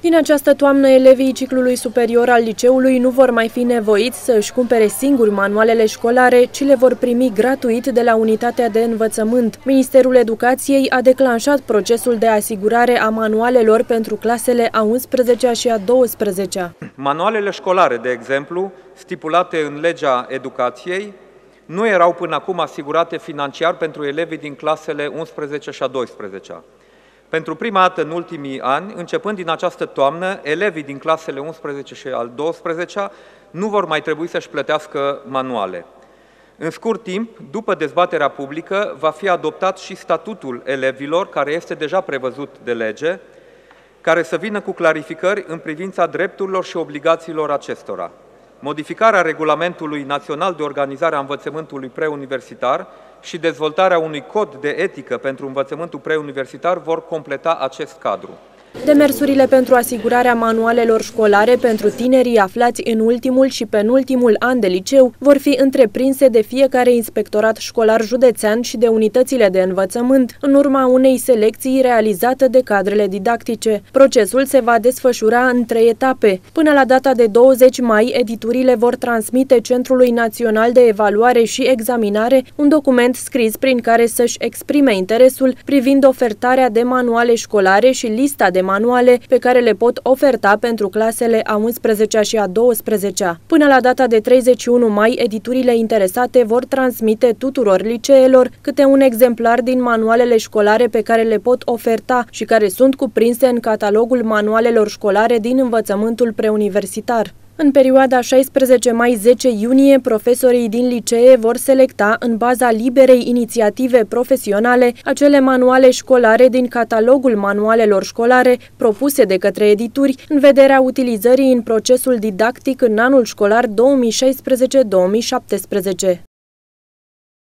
Din această toamnă, elevii ciclului superior al liceului nu vor mai fi nevoiți să își cumpere singuri manualele școlare, ci le vor primi gratuit de la unitatea de învățământ. Ministerul Educației a declanșat procesul de asigurare a manualelor pentru clasele a 11-a și a 12-a. Manualele școlare, de exemplu, stipulate în legea educației, nu erau până acum asigurate financiar pentru elevii din clasele 11 și a 12 -a. Pentru prima dată în ultimii ani, începând din această toamnă, elevii din clasele 11 și al 12 nu vor mai trebui să-și plătească manuale. În scurt timp, după dezbaterea publică, va fi adoptat și statutul elevilor, care este deja prevăzut de lege, care să vină cu clarificări în privința drepturilor și obligațiilor acestora. Modificarea Regulamentului Național de Organizare a Învățământului Preuniversitar și dezvoltarea unui cod de etică pentru învățământul preuniversitar vor completa acest cadru. Demersurile pentru asigurarea manualelor școlare pentru tinerii aflați în ultimul și penultimul an de liceu vor fi întreprinse de fiecare inspectorat școlar județean și de unitățile de învățământ, în urma unei selecții realizate de cadrele didactice. Procesul se va desfășura în trei etape. Până la data de 20 mai, editurile vor transmite Centrului Național de Evaluare și Examinare un document scris prin care să-și exprime interesul privind ofertarea de manuale școlare și lista de manuale pe care le pot oferta pentru clasele a 11-a și a 12-a. Până la data de 31 mai, editurile interesate vor transmite tuturor liceelor câte un exemplar din manualele școlare pe care le pot oferta și care sunt cuprinse în catalogul manualelor școlare din învățământul preuniversitar. În perioada 16 mai-10 iunie, profesorii din licee vor selecta, în baza liberei inițiative profesionale, acele manuale școlare din catalogul manualelor școlare propuse de către edituri, în vederea utilizării în procesul didactic în anul școlar 2016-2017.